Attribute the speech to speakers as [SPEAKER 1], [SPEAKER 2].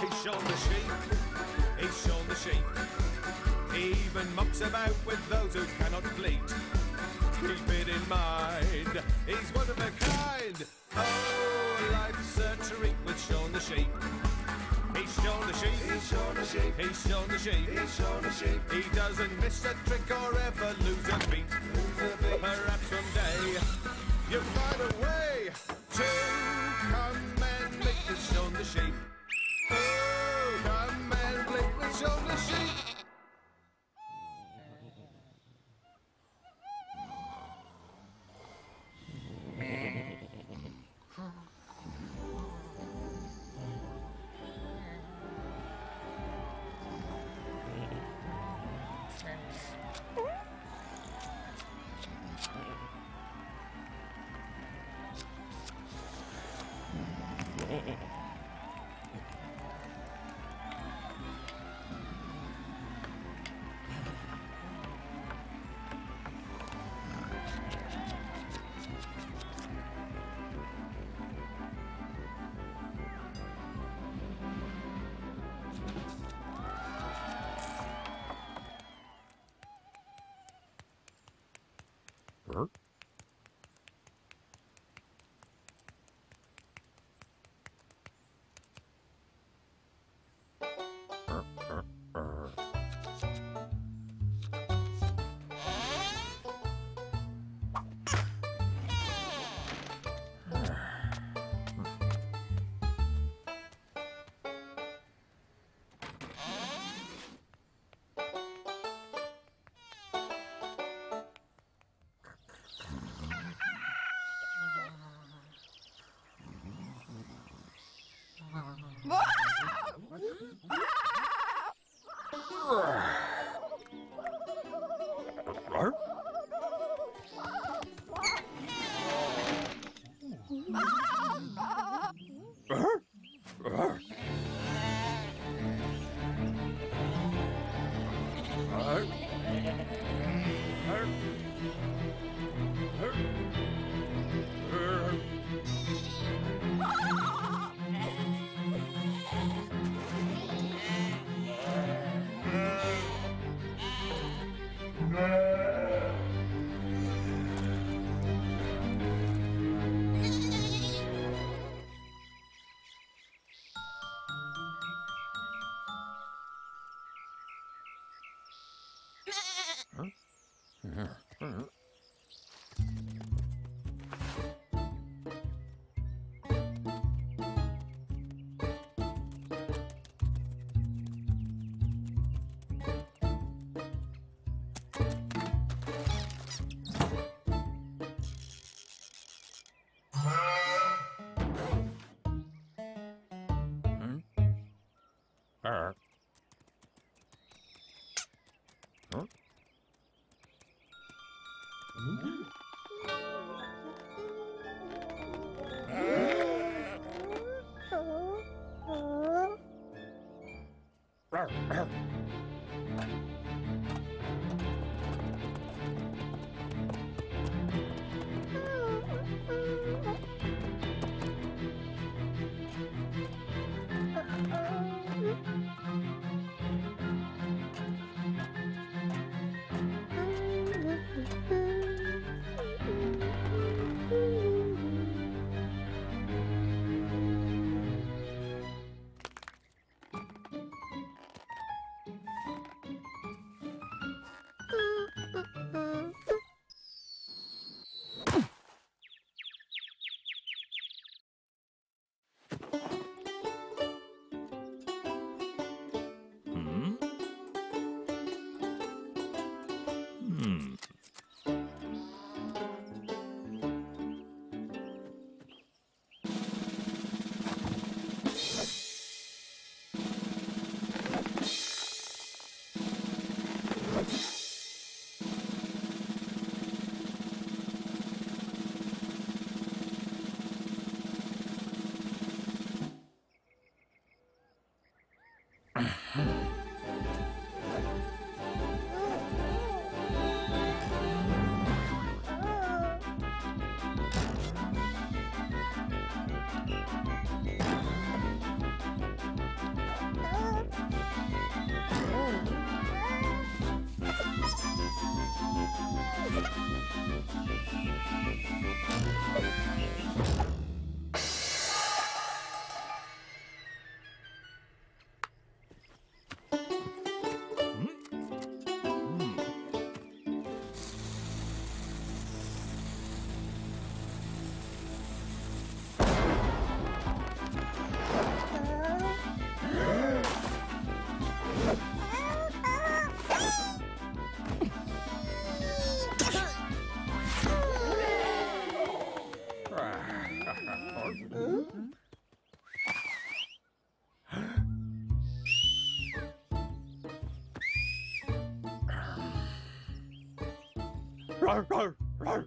[SPEAKER 1] He's Shaun the sheep. He's Shaun the sheep. He even mucks about with those who cannot bleat. Keep it in mind, he's one of a kind. Oh, life's a treat with Shaun the sheep. He's Shaun the sheep. He's Shaun the sheep. He's Shaun the sheep. He's Shaun the sheep. He doesn't miss a trick or ever lose a beat. Her. Err. Arr, arr. Mm-hmm. Roar, roar, roar.